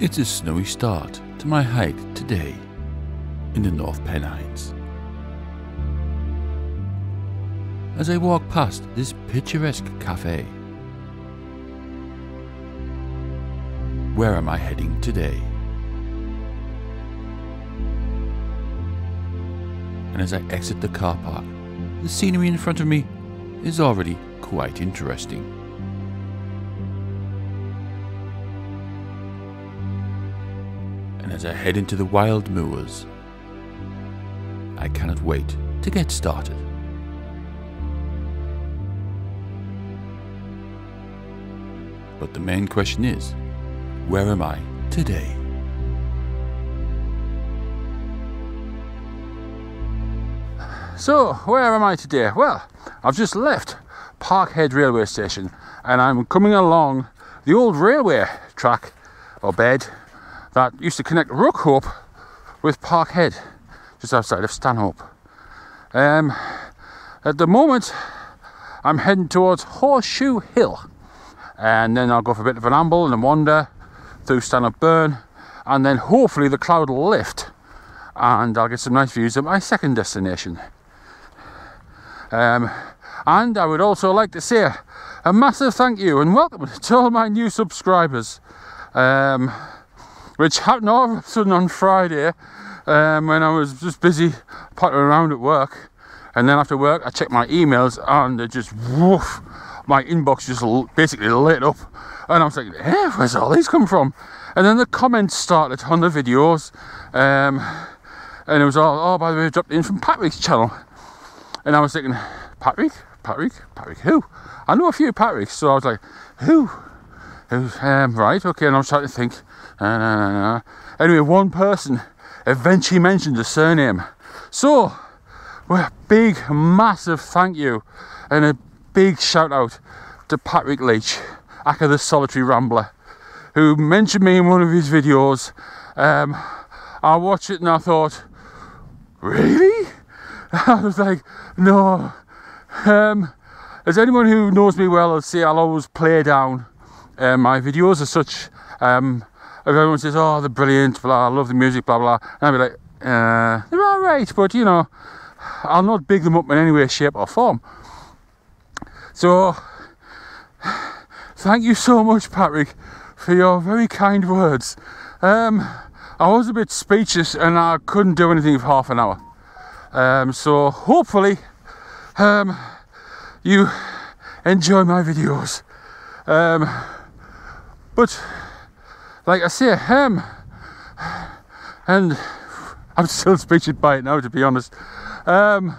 It's a snowy start to my hike today in the North Pennines. As I walk past this picturesque cafe, where am I heading today? And as I exit the car park, the scenery in front of me is already quite interesting. And as I head into the wild moors, I cannot wait to get started. But the main question is, where am I today? So, where am I today? Well, I've just left Parkhead railway station and I'm coming along the old railway track or bed that used to connect Rookhope with Parkhead, just outside of Stanhope. Um, at the moment, I'm heading towards Horseshoe Hill, and then I'll go for a bit of an amble and a wander through Stanhope Burn, and then hopefully the cloud will lift and I'll get some nice views of my second destination. Um, and I would also like to say a massive thank you and welcome to all my new subscribers. Um, which happened all of a sudden on Friday um, when I was just busy pottering around at work. And then after work, I checked my emails and it just woof, my inbox just basically lit up. And I was like, hey, where's all these come from? And then the comments started on the videos. Um, and it was all, oh, by the way, dropped in from Patrick's channel. And I was thinking, Patrick? Patrick? Patrick who? I know a few Patricks, so I was like, who? Who's, um, right, okay, and I was trying to think, Anyway, one person eventually mentioned the surname. So, a big, massive thank you and a big shout out to Patrick Leach, aka the Solitary Rambler, who mentioned me in one of his videos. Um, I watched it and I thought, really? I was like, no. Um, as anyone who knows me well will see, I'll always play down uh, my videos as such. Um, everyone says, "Oh, they're brilliant," blah, I love the music, blah blah, and I'll be like, uh, "They're all right," but you know, I'll not big them up in any way, shape, or form. So, thank you so much, Patrick, for your very kind words. Um, I was a bit speechless and I couldn't do anything for half an hour. Um, so hopefully, um, you enjoy my videos. Um, but like I see a hem and I'm still speechless by it now, to be honest. Um,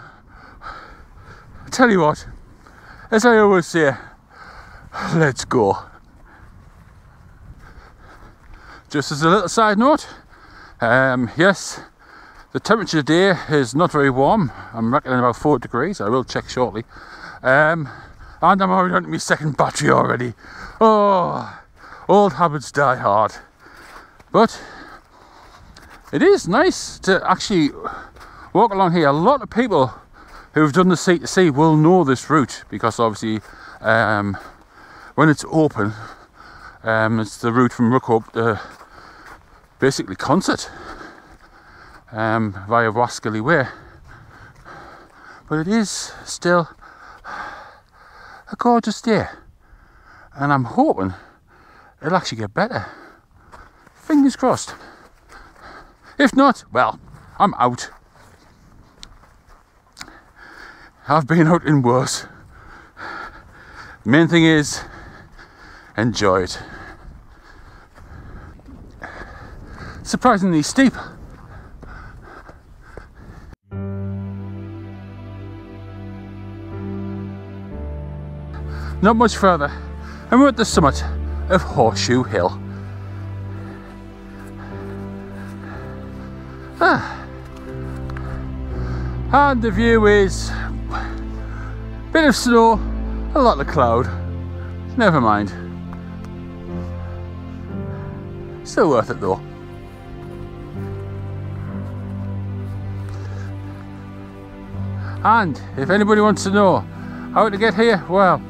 tell you what, as I always say, let's go. Just as a little side note, um, yes, the temperature today is not very warm. I'm reckoning about four degrees. I will check shortly. Um, and I'm already on my second battery already. Oh, old habits die hard. But it is nice to actually walk along here. A lot of people who've done the sea to sea will know this route because obviously um, when it's open, um, it's the route from Rookhope to basically Consett um, via Waskerley Way. But it is still a gorgeous day, and I'm hoping it'll actually get better. Fingers crossed. If not, well, I'm out. I've been out in worse. Main thing is, enjoy it. Surprisingly steep. Not much further, and we're at the summit of Horseshoe Hill. Ah. And the view is bit of snow, a lot of cloud. Never mind. Still worth it though. And if anybody wants to know how to get here, well,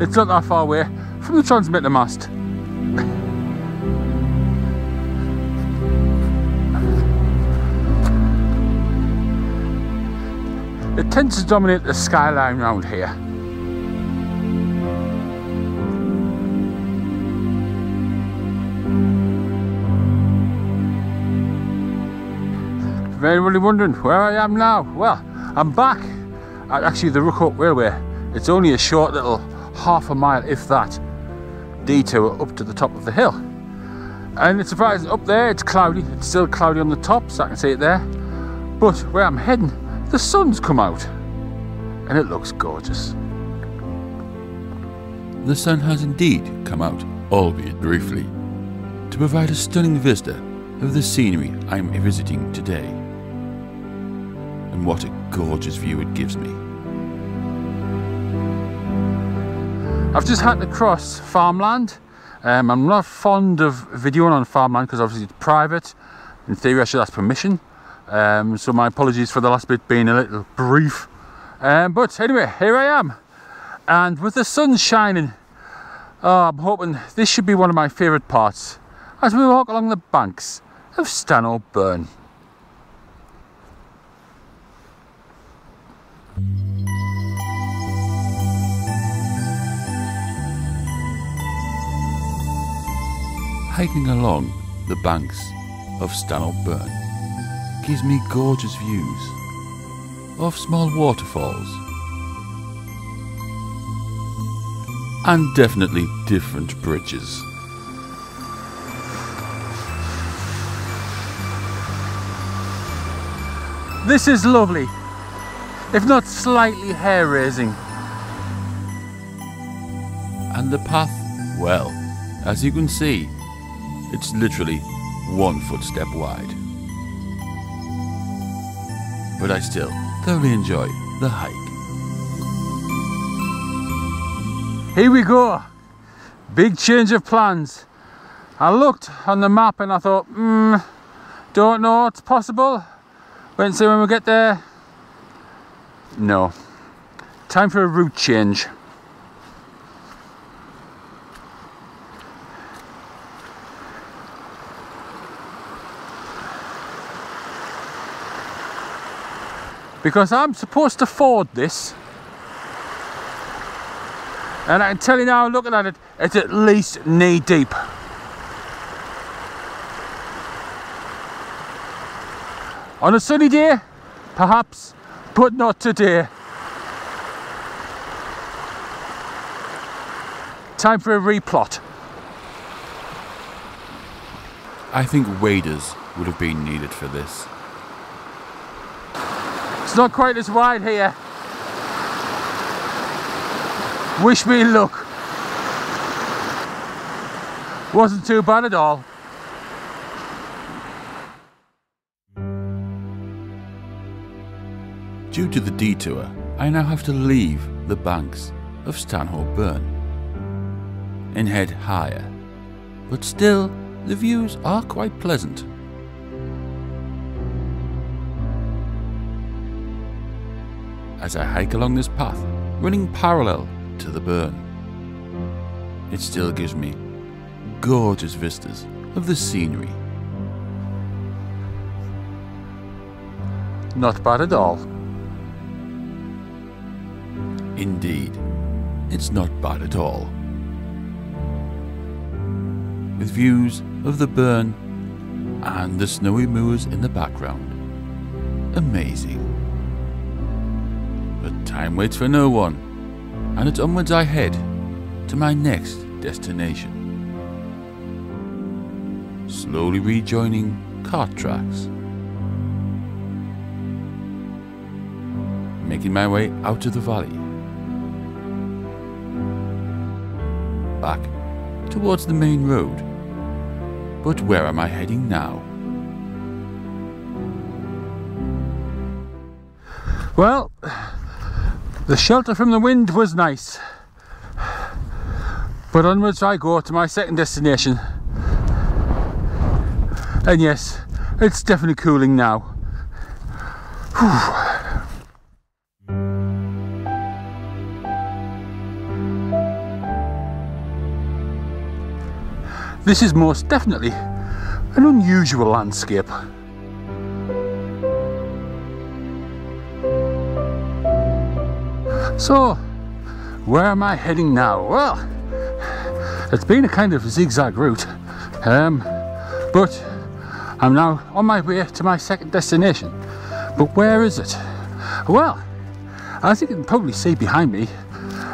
It's not that far away from the transmitter mast. It tends to dominate the skyline around here. If anybody wondering where I am now, well, I'm back at actually the Rookhope Railway. It's only a short little half a mile, if that, detour up to the top of the hill. And it's surprising, up there it's cloudy, it's still cloudy on the top, so I can see it there. But where I'm heading, the sun's come out and it looks gorgeous. The sun has indeed come out, albeit briefly, to provide a stunning vista of the scenery I'm visiting today and what a gorgeous view it gives me. I've just had to cross farmland. Um, I'm not fond of videoing on farmland because obviously it's private. In theory I should ask permission. Um, so my apologies for the last bit being a little brief. Um, but anyway, here I am. And with the sun shining, oh, I'm hoping this should be one of my favourite parts as we walk along the banks of Stanhope Burn. Hiking along the banks of Stanhope Burn gives me gorgeous views of small waterfalls and definitely different bridges. This is lovely, if not slightly hair raising. And the path, well, as you can see, it's literally one footstep wide. But I still thoroughly enjoy the hike. Here we go. Big change of plans. I looked on the map and I thought, hmm, don't know it's possible. Wait and see when we get there. No. Time for a route change. Because I'm supposed to ford this. And I can tell you now looking at it it's at least knee deep. On a sunny day perhaps but not today. Time for a replot. I think waders would have been needed for this it's not quite as wide here. Wish me luck. Wasn't too bad at all. Due to the detour, I now have to leave the banks of Stanhope Burn and head higher, but still the views are quite pleasant. As I hike along this path running parallel to the burn. It still gives me gorgeous vistas of the scenery. Not bad at all. Indeed, it's not bad at all. With views of the burn and the snowy moors in the background. Amazing. But time waits for no one, and it's onwards I head to my next destination. Slowly rejoining cart tracks. Making my way out of the valley. Back towards the main road. But where am I heading now? Well, the shelter from the wind was nice, but onwards I go to my second destination. And yes, it's definitely cooling now. Whew. This is most definitely an unusual landscape. So, where am I heading now? Well, it's been a kind of zigzag route, um, but I'm now on my way to my second destination. But where is it? Well, as you can probably see behind me,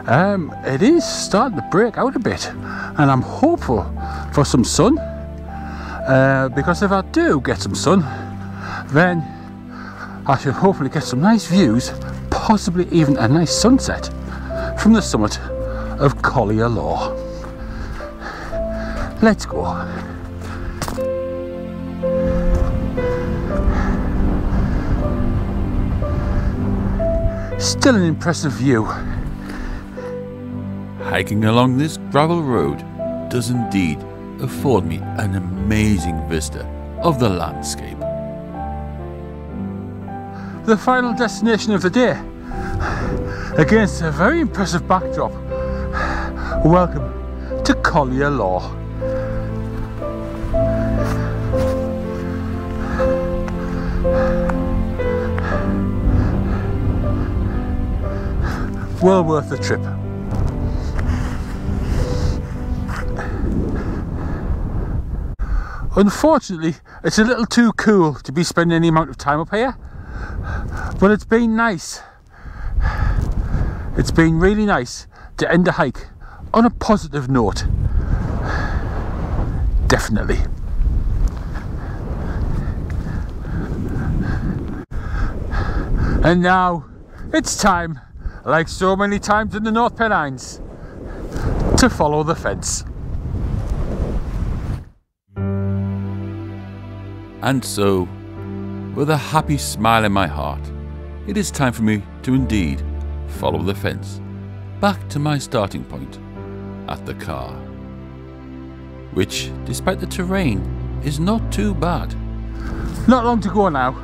um, it is starting to break out a bit, and I'm hopeful for some sun. Uh, because if I do get some sun, then I should hopefully get some nice views, possibly even a nice sunset from the summit of Collier Law. Let's go. Still an impressive view. Hiking along this gravel road does indeed afford me an amazing vista of the landscape. The final destination of the day, against a very impressive backdrop. Welcome to Collier Law. Well worth the trip. Unfortunately, it's a little too cool to be spending any amount of time up here, but it's been nice. It's been really nice to end the hike on a positive note. Definitely. And now it's time, like so many times in the North Pennines, to follow the fence. And so, with a happy smile in my heart, it is time for me to indeed follow the fence back to my starting point at the car. Which, despite the terrain, is not too bad. Not long to go now.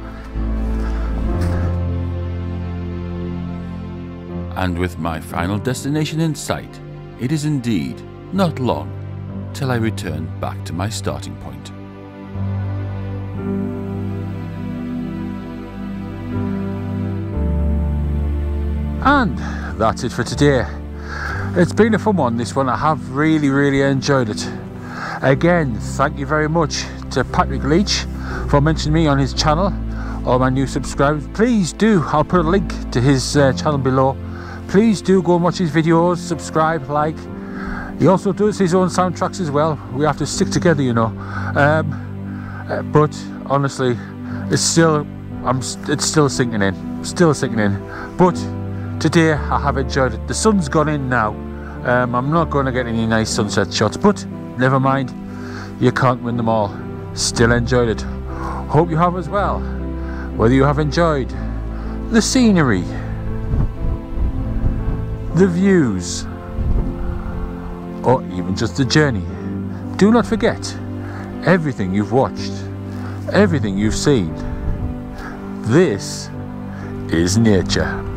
And with my final destination in sight, it is indeed not long till I return back to my starting point. And that's it for today. It's been a fun one, this one. I have really, really enjoyed it. Again, thank you very much to Patrick Leach for mentioning me on his channel. All my new subscribers, please do. I'll put a link to his uh, channel below. Please do go and watch his videos, subscribe, like. He also does his own soundtracks as well. We have to stick together, you know. Um, but honestly, it's still, I'm, it's still sinking in, still sinking in. But today I have enjoyed it. The sun's gone in now. Um, I'm not going to get any nice sunset shots, but never mind. You can't win them all. Still enjoyed it. Hope you have as well. Whether you have enjoyed the scenery, the views, or even just the journey. Do not forget everything you've watched, everything you've seen. This is nature.